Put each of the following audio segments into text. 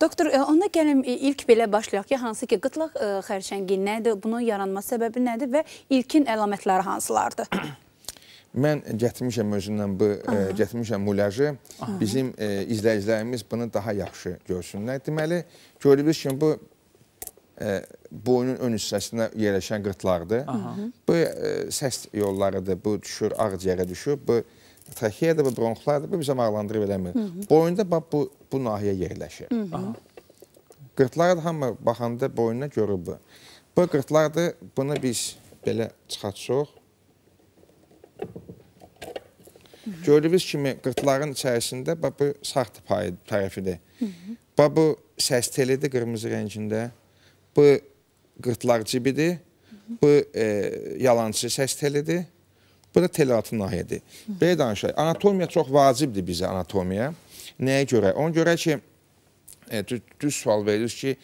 Doktor, e, onda gəlin e, ilk belə başlayaq ki, hansı ki, qıtlaq e, xərçəngi nədir, bunun yaranma səbəbi nədir və ilkin əlamətləri hansılardır? Mən gətirmişəm özümdən bu, ə, gətirmişəm mulajı. Bizim ə, izləyicilərimiz bunu daha yaxşı görsünlər. Deməli, gördüyünüz kimi bu ə, boynun ön hissəsində yerləşən qırtlaqdır. Bu ə, səs yollarıdır. Bu düşür, ağciyərə düşür. Bu trakeyadır, bu bronxlardır. Bu bizə maraqlandırıb eləmir. Boyunda bax bu bu nahiyə yerləşir. Qırtlaq da hamı baxanda boynuna görür bu. Bu qırtlaqdır. Bunu biz belə çıxartsaq. Gördüyünüz kimi qırtlağın içərisində bax bu sağ payı tərəfidir. Bax bu səs telidir qırmızı rəngində. Bu qırtlaq cibidir. Bu e, yalançı səs telidir. Bu da telatı nahiyədir. Belə danışaq. Anatomiya çox vacibdir bizə anatomiya. Nəyə görə? Ona görə ki, e, düz, düz sual verirsiniz ki,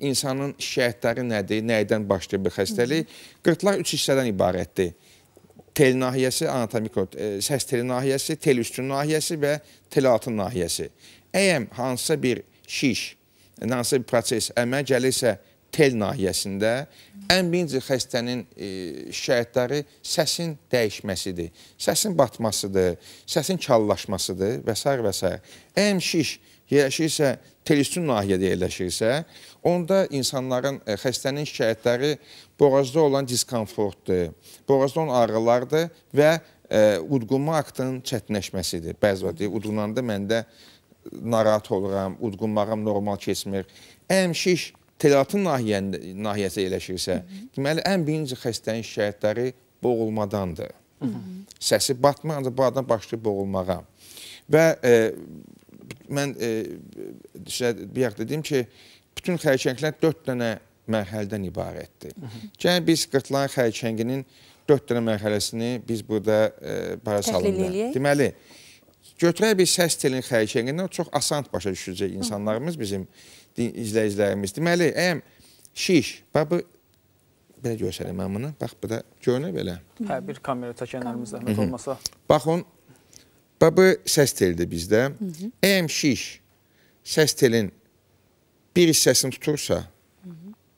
insanın şikayətləri nədir, nəydən başlayır bu xəstəlik? Qırtlaq üç hissədən ibarətdir. Tel nahiyəsi, anatomik e, səs teli nahiyəsi, tel üstün nahiyəsi və tel altın nahiyəsi. Əgər hansısa bir şiş, hansısa bir proses əməl gəlirsə tel nahiyəsində ən birinci xəstənin e, şikayətləri səsin dəyişməsidir, səsin batmasıdır, səsin kallaşmasıdır və s. və s. Əgər şiş yerləşirsə, telüstün nahiyədə yerləşirsə, onda insanların, e, xəstənin şikayətləri boğazda olan diskomfortdur, boğazda olan ağrılardır və e, udqunma aktının çətinləşməsidir. Bəzi vaxt udqunanda məndə narahat oluram, udqunmağım normal keçmir. Əm şiş telatın nahiyəsi yerləşirsə, deməli, ən birinci xəstənin şikayətləri boğulmadandır. Hı -hı. Səsi batmır, ancaq bu adam başlayır boğulmağa. Və e, mən e, bir yaxud dedim ki, bütün xərçənglər dörd dənə mərhələdən ibarətdir. Gəlin biz qırtlağın xərçənginin dörd dənə mərhələsini biz burada e, para salındı. Deməli, götürək bir səs telinin xərçəngindən çox asan başa düşəcək insanlarımız bizim izləyicilərimiz. Deməli, əgər şiş, bax bu belə göstərəm mən bunu. Bax bu da görünür belə. Hə, bir kamera çəkən əlimizdə zəhmət olmasa. Baxın, bax bu səs telidir bizdə. Əgər şiş səs telin bir hissəsini tutursa,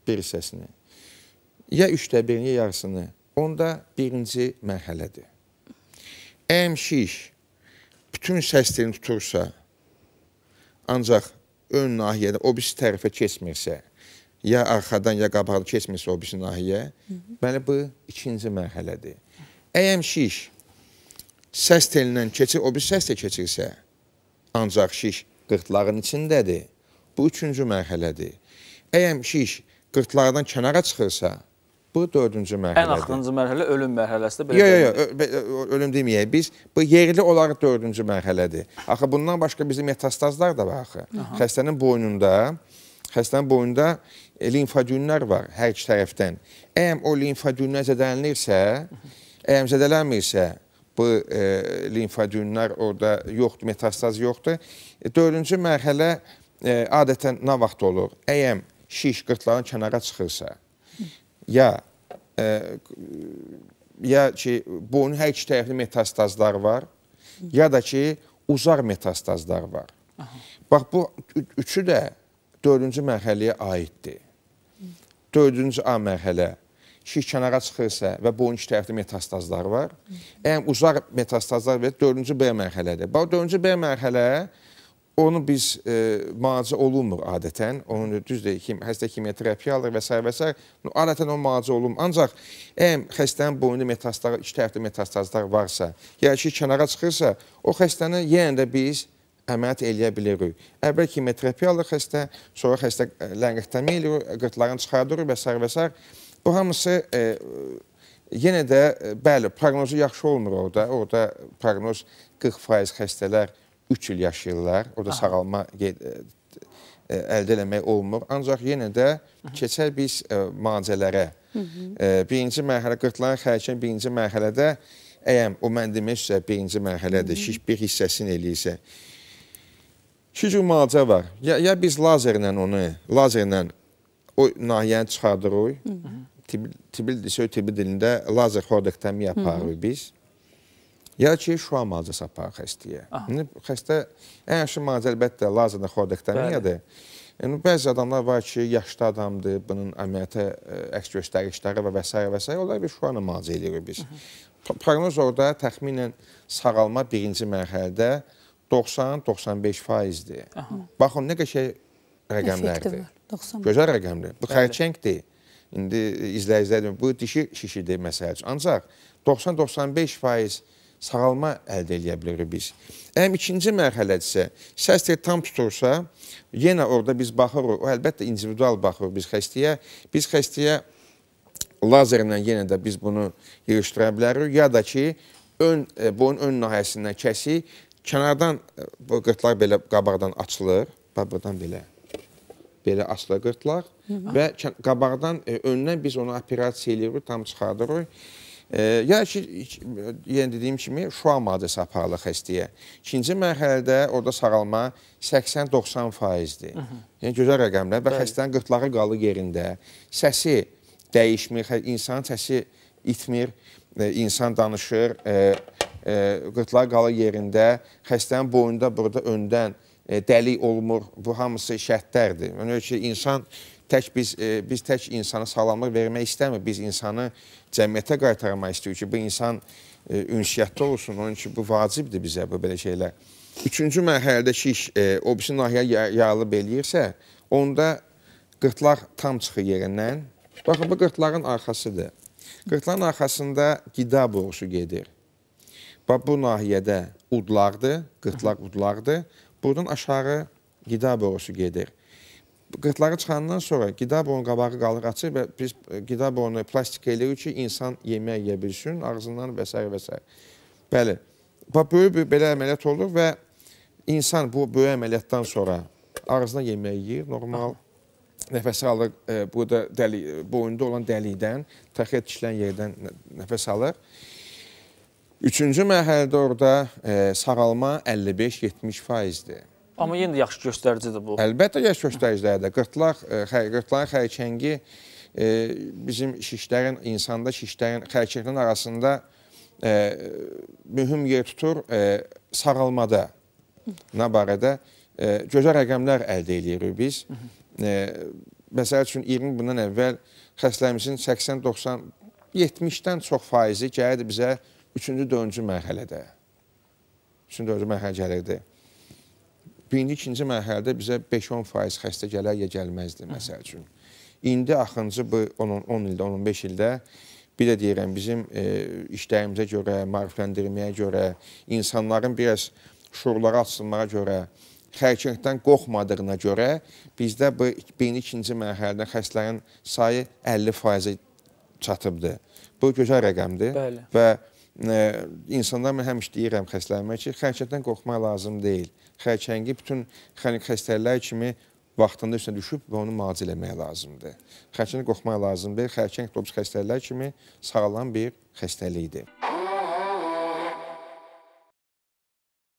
bir hissəsini, ya üçdə birini, ya yarısını, onda birinci mərhələdir. Əgər şiş bütün səs telini tutursa, ancaq ön nahiyədə o birisi tərəfə keçmirsə, ya arxadan, ya qabaqda keçmirsə o birisi nahiyə, bəli, bu ikinci mərhələdir. Əgər şiş səs telindən keçir, o bir səs də keçirsə, ancaq şiş qırtlağın içindədir, bu üçüncü mərhələdir. Əgər şiş qırtlaqdan kənara çıxırsa, Bu dördüncü mərhələdir. Ən axırıncı mərhələ ölüm mərhələsidir. Yox, yox, yox, ölüm deməyək. Biz bu yerli olaraq dördüncü mərhələdir. Axı bundan başqa bizim metastazlar da var axı. Aha. Xəstənin boynunda, xəstənin boynunda e, limfadünlər var hər iki tərəfdən. Əgər o limfadünlər zədələnirsə, əgər zədələnmirsə, bu e, limfadünlər orada yoxdur, metastaz yoxdur. E, dördüncü mərhələ e, adətən nə vaxt olur? Əgər şiş qırtlağın kənara çıxırsa, ya e, ya ki, boynun hər iki tərəfli metastazlar var, ya da ki, uzaq metastazlar var. Aha. Bax, bu üçü də dördüncü mərhələyə aiddir. Dördüncü A mərhələ şiş kənara çıxırsa və boyun iki tərəfli metastazlar var. Əgər uzaq metastazlar və dördüncü B mərhələdir. Bax, dördüncü B mərhələ Onu biz e, müalicə olunmur adətən. Onun düzdür, kim, xəstə kimyoterapiya alır və s. və s. Adətən o müalicə olunmur. Ancaq əgər xəstənin boyunda metastazlar, iki tərəfli metastazlar varsa, ya ki, kənara çıxırsa, o xəstəni yenə də biz əməliyyat eləyə bilirik. Əvvəl kimyoterapiya alır xəstə, sonra xəstə e, lənqətləmə eləyir, qırtlarını çıxardırır və s. və s. Bu hamısı e, yenə də, e, bəli, proqnozu yaxşı olmur orada. Orada proqnoz 40% xəstələr 3 il yaşayırlar. O da Aha. sağalma e, e, əldə eləmək olmur. Ancaq yenə də keçər biz ə, e, müalicələrə. Birinci mərhələ qırtlağın xərçən birinci mərhələdə əgər o mən demişsə birinci mərhələdir, şiş bir hissəsini eləyirsə. İki cür müalicə var. Ya, ya biz lazerlə onu, lazerlə o nahiyəni çıxardırıq. Tibil, tibil, tibil dilində lazer xordektomiya aparırıq biz. Ya ki, şua müalicəsi aparır xəstəyə. İndi xəstə ən yaxşı müalicə əlbəttə lazerlə xordektomiyadır. Yəni bəzi adamlar var ki, yaşlı adamdır, bunun əməliyyata əks göstərişləri və və s. və s. onlar bir şuanla müalicə edirik biz. Pro- Proqnoz orada təxminən sağalma birinci mərhələdə 90-95 faizdir. Baxın nə qəşəng rəqəmlərdir. var. 90. Gözəl rəqəmdir. Bu xərçəngdir. İndi izləyicilərim bu dişi şişidir məsəl üçün. Ancaq 90-95 faiz sağalma əldə edə bilirik biz. Əm ikinci mərhələdirsə, səs tel tam tutursa, yenə orada biz baxırıq, o əlbəttə individual baxırıq biz xəstəyə. Biz xəstəyə lazerlə yenə də biz bunu yığışdıra bilərik ya da ki, ön e, boyun ön nahiyəsindən kəsik, kənardan e, bu qırtlaq belə qabaqdan açılır, buradan belə belə açılır qırtlaq və qabaqdan e, öndən biz onu operasiya eləyirik, tam çıxardırıq. Ya ki, yenə dediyim kimi şua maddəsi aparılır xəstəyə. İkinci mərhələdə orada sağalma 80-90 faizdir. Yəni gözəl rəqəmlər və xəstənin qırtlağı qalır yerində. Səsi dəyişmir, insanın səsi itmir, e, insan danışır, e, e, qırtlağı qalır yerində, xəstənin boyunda burada öndən dəlik olmur. Bu hamısı şərtlərdir. Yəni ki, insan tək biz e, biz tək insana sağlamlıq vermək istəmir. Biz insanı cəmiyyətə qaytarmaq istəyirik ki, bu insan e, ünsiyyətdə olsun. Onun üçün bu vacibdir bizə bu belə şeylər. Üçüncü mərhələdə şiş e, o birisi nahiyə ya- yayılıb eləyirsə, onda qırtlaq tam çıxır yerindən. Baxın bu qırtlağın arxasıdır. Qırtlağın arxasında qida borusu gedir. Bax bu nahiyədə udlardır, qırtlaq udlardır. Buradan aşağı qida borusu gedir. Qırtlağı çıxandan sonra qida borunun qabağı qalır açıq və biz qida borunu plastik eləyirik ki, insan yemək yeyə bilsin, ağzından və s. və s. Bəli. Böyük bir belə əməliyyat olur və insan bu böyük əməliyyatdan sonra ağzına yemək yeyir, normal nəfəs alır, e, burada dəli, boyunda olan dəlikdən, təxir tikilən yerdən nə- nəfəs alır. Üçüncü mərhələdə orada e, sağalma 55-70 faizdir. Amma yenə də yaxşı göstəricidir bu. Əlbəttə yaş göstəricilərdə qırtlaq, e, qırtlağın xərçəngi e, bizim şişlərin, insanda şişlərin, xərçənglərin arasında e, mühüm yer tutur e, sağalmada. Nə barədə e, gözəl rəqəmlər əldə edirik biz. E, məsəl üçün 20 bundan əvvəl xəstələrimizin 80-90 70-dən çox faizi gəlirdi bizə 3-cü, 4-cü mərhələdə. 3-cü, 4-cü mərhələ gəlirdi. Birinci, ikinci mərhələdə bizə 5-10 faiz xəstə gələr ya gəlməzdi, məsəl üçün. İndi axırıncı bu 10, 10 ildə, 15 ildə bir də deyirəm, bizim e, işlərimizə görə, marifləndirməyə görə, insanların biraz şuurları açılmağa görə, xərçəngdən qorxmadığına görə bizdə bu birinci, ikinci mərhələdə xəstələrin sayı 50 faizə çatıbdır. Bu gözəl rəqəmdir Bəli. və insanlar mən həmişə deyirəm xəstələrimə ki, xərçəngdən qorxmaq lazım deyil. Xərçəngi bütün xronik xəstəliklər kimi vaxtında üstünə düşüb və onu müalicə eləmək lazımdır. Xərçəngdən qorxmaq lazım deyil. Xərçəng topus xəstəliklər kimi sağlam bir xəstəlikdir.